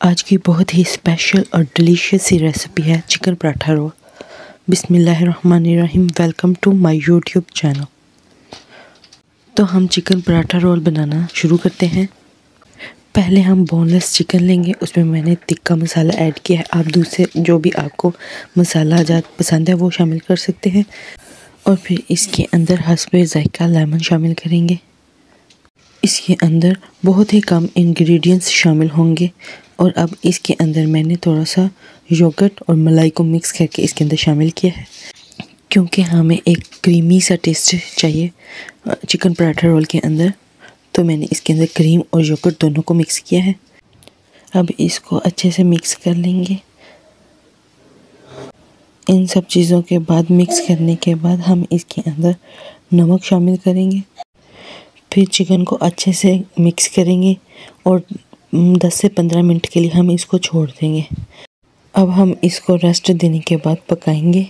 आज की बहुत ही स्पेशल और डिलीशियस सी रेसिपी है चिकन पराठा रोल बिसमीम welcome to my YouTube channel तो हम चिकन पराठा रोल बनाना शुरू करते हैं। पहले हम बोनलेस चिकन लेंगे, उसमें मैंने तिक्का मसाला ऐड किया है। आप दूसरे जो भी आपको मसाला ज़्यादा पसंद है, वो शामिल कर सकते हैं। और फिर इसके अंदर हंसबे ज़ायका, लेमन शामिल करेंगे। इसके अंदर बहुत ही कम इंग्रेडिएंट्स शामिल होंगे। और अब इसके अंदर मैंने थोड़ा सा योगर्ट और मलाई को मिक्स करके इसके अंदर शामिल किया है। क्योंकि हमें एक क्रीमी सा टेस्ट चाहिए चिकन पराठा रोल के अंदर। तो मैंने इसके अंदर क्रीम और योगर्ट दोनों को मिक्स किया है। अब इसको अच्छे से मिक्स कर लेंगे। इन सब चीज़ों के बाद मिक्स करने के बाद हम इसके अंदर नमक शामिल करेंगे। फिर चिकन को अच्छे से मिक्स करेंगे और 10 से 15 मिनट के लिए हम इसको छोड़ देंगे। अब हम इसको रेस्ट देने के बाद पकाएँगे।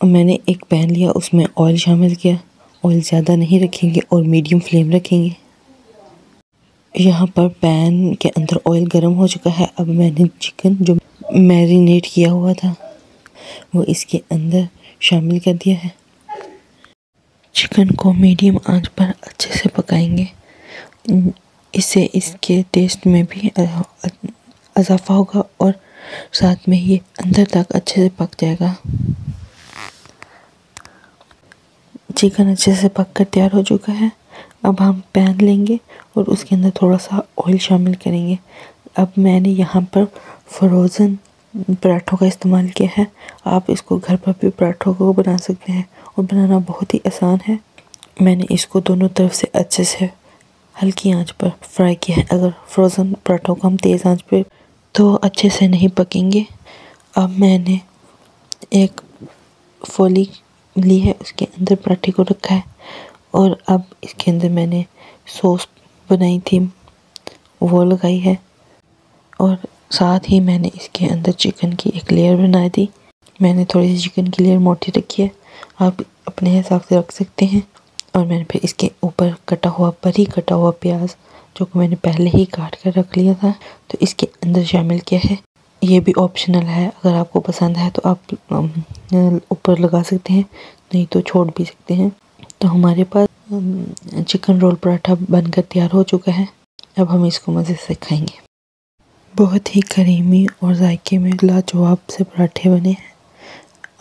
मैंने एक पैन लिया, उसमें ऑयल शामिल किया। ऑयल ज़्यादा नहीं रखेंगे और मीडियम फ्लेम रखेंगे। यहाँ पर पैन के अंदर ऑयल गर्म हो चुका है। अब मैंने चिकन जो मैरिनेट किया हुआ था, वो इसके अंदर शामिल कर दिया है। चिकन को मीडियम आँच पर अच्छे से पकाएँगे। इससे इसके टेस्ट में भी इजाफा होगा और साथ में ये अंदर तक अच्छे से पक जाएगा। चिकन अच्छे से पक कर तैयार हो चुका है। अब हम पैन लेंगे और उसके अंदर थोड़ा सा ऑयल शामिल करेंगे। अब मैंने यहाँ पर फ्रोज़न पराठों का इस्तेमाल किया है। आप इसको घर पर भी पराठों को बना सकते हैं और बनाना बहुत ही आसान है। मैंने इसको दोनों तरफ़ से अच्छे से हल्की आँच पर फ्राई किया है। अगर फ्रोज़न पराठों को हम तेज़ आँच पर तो अच्छे से नहीं पकेंगे। अब मैंने एक फोली ली है, उसके अंदर पराठे को रखा है और अब इसके अंदर मैंने सॉस बनाई थी, वो लगाई है और साथ ही मैंने इसके अंदर चिकन की एक लेयर बना दी। मैंने थोड़ी सी चिकन की लेयर मोटी रखी है। आप अपने हिसाब से रख सकते हैं। और मैंने फिर इसके ऊपर कटा हुआ बरी कटा हुआ प्याज, जो कि मैंने पहले ही काट कर रख लिया था तो इसके अंदर शामिल किया है। ये भी ऑप्शनल है। अगर आपको पसंद है तो आप ऊपर लगा सकते हैं। नहीं तो छोड़ भी सकते हैं। तो हमारे पास चिकन रोल पराठा बनकर तैयार हो चुका है। अब हम इसको मज़े से खाएँगे। बहुत ही करीमी और जायके में लाजवाब से पराठे बने हैं।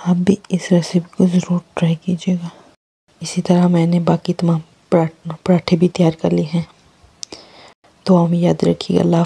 आप भी इस रेसिपी को ज़रूर ट्राई कीजिएगा। इसी तरह मैंने बाकी तमाम पराठे भी तैयार कर लिए हैं। तो हम याद रखिएगा, अल्लाह